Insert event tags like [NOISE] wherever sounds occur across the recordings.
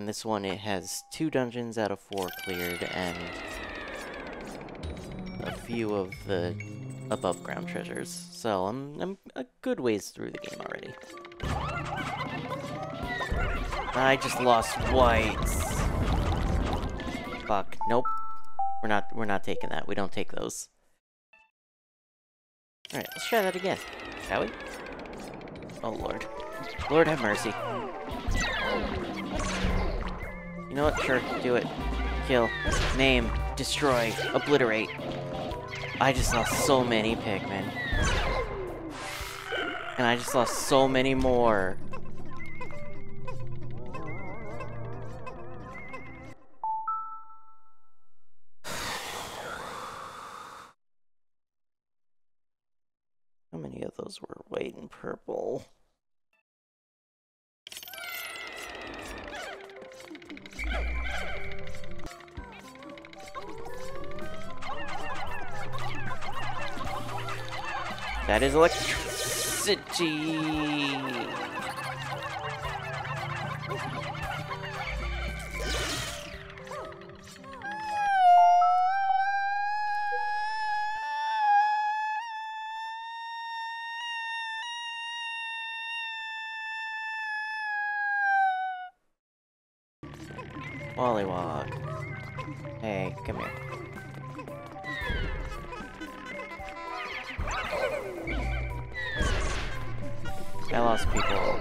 And this one, it has two dungeons out of four cleared, and a few of the above ground treasures. So I'm, I'm a good ways through the game already. I just lost whites. Fuck. Nope. We're not we're not taking that. We don't take those. Alright, let's try that again. Shall we? Oh lord. Lord have mercy. You know what? Sure, do it. Kill. Name. Destroy. Obliterate. I just lost so many Pikmin. And I just lost so many more. [SIGHS] How many of those were white and purple? That is electricity. Wally Wollywog. Hey, come here. I lost people.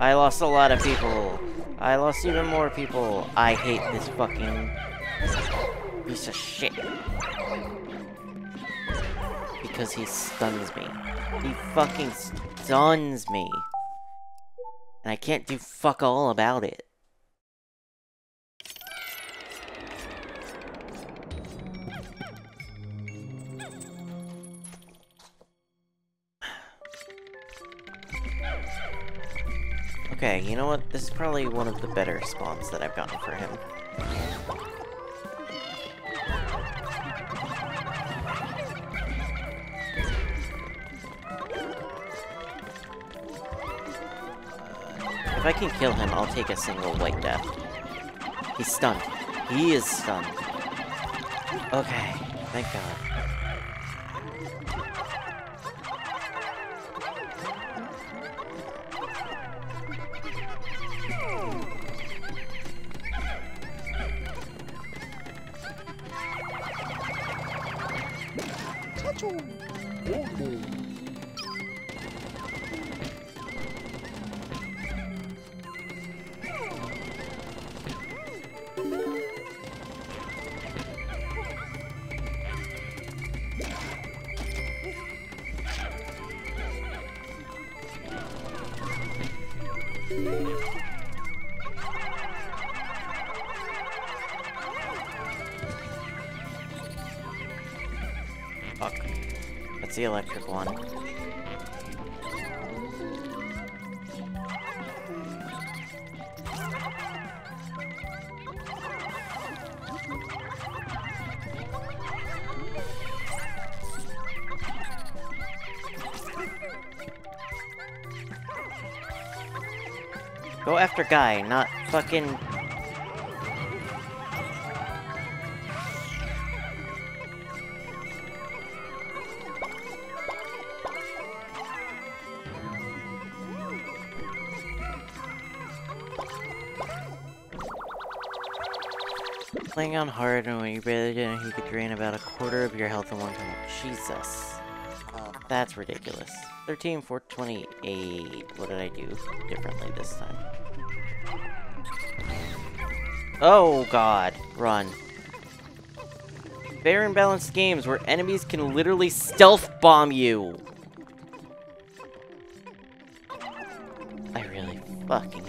I lost a lot of people. I lost even more people. I hate this fucking piece of shit. Because he stuns me. He fucking stuns me. And I can't do fuck all about it. Okay, you know what? This is probably one of the better spawns that I've gotten for him. Uh, if I can kill him, I'll take a single white death. He's stunned. He is stunned. Okay, thank god. Fuck. The electric one. Go after Guy, not fucking... Playing on hard and when you barely did it, he could drain about a quarter of your health in one time. Jesus. Um, that's ridiculous. 13, 4, 28. What did I do differently this time? Oh god. Run. Fair and balanced games where enemies can literally stealth bomb you. I really fucking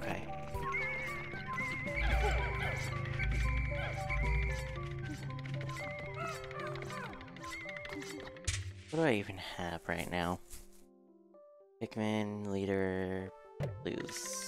Okay. What do I even have right now? Pikmin, leader, lose.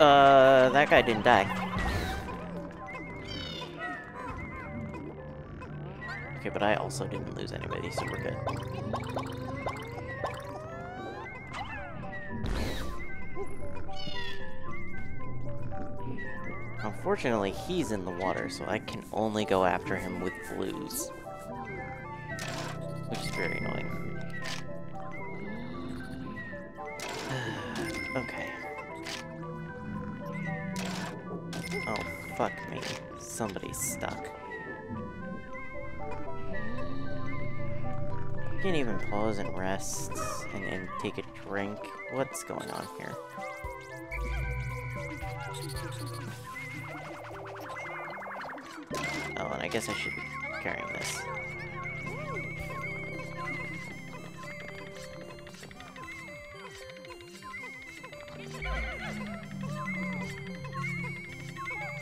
Uh, that guy didn't die. Okay, but I also didn't lose anybody, so we're good. Unfortunately, he's in the water, so I can only go after him with blues. Which is very annoying. [SIGHS] okay. Fuck me. Somebody's stuck. You Can't even pause and rest and, and take a drink. What's going on here? Oh, and I guess I should be carrying this.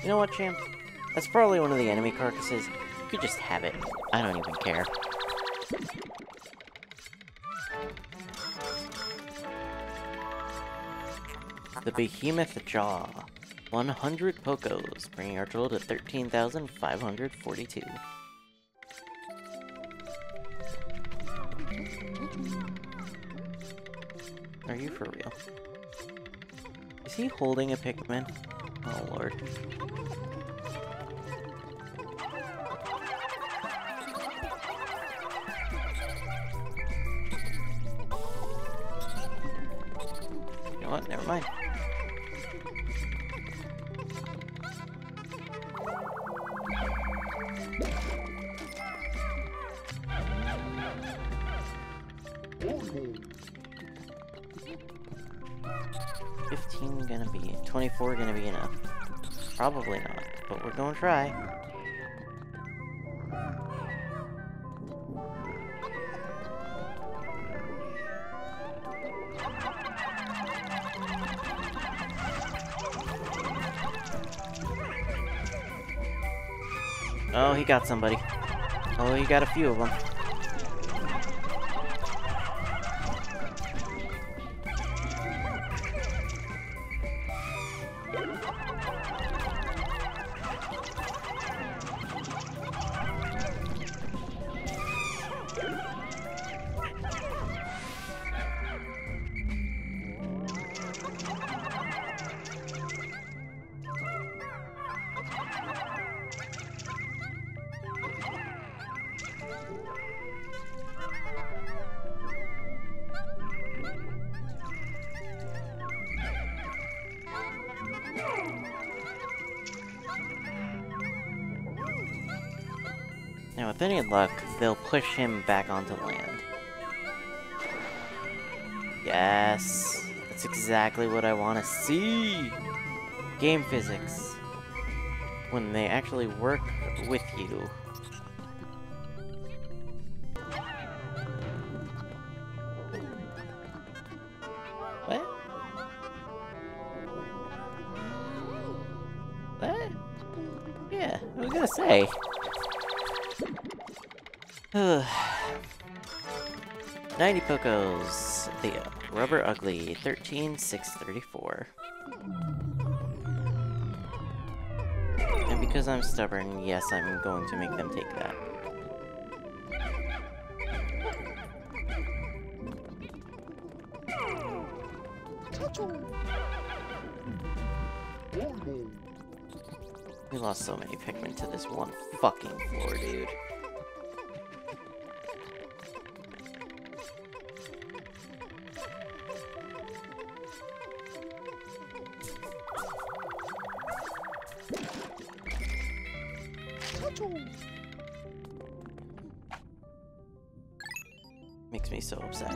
You know what, champ? That's probably one of the enemy carcasses. You could just have it. I don't even care. The Behemoth Jaw. 100 Pokos, bringing our total to 13,542. Are you for real? Is he holding a Pikmin? Oh lord. You know what? Never mind. Fifteen gonna be twenty-four gonna be enough. Probably not, but we're gonna try. Oh, he got somebody. Oh, he got a few of them. With any luck, they'll push him back onto land. Yes! That's exactly what I want to see! Game physics. When they actually work with you. What? What? Yeah, I was gonna say. Ugh. [SIGHS] 90 Pokos. The Rubber Ugly. 13, 634. And because I'm stubborn, yes, I'm going to make them take that. We lost so many Pikmin to this one fucking floor, dude. Makes me so upset.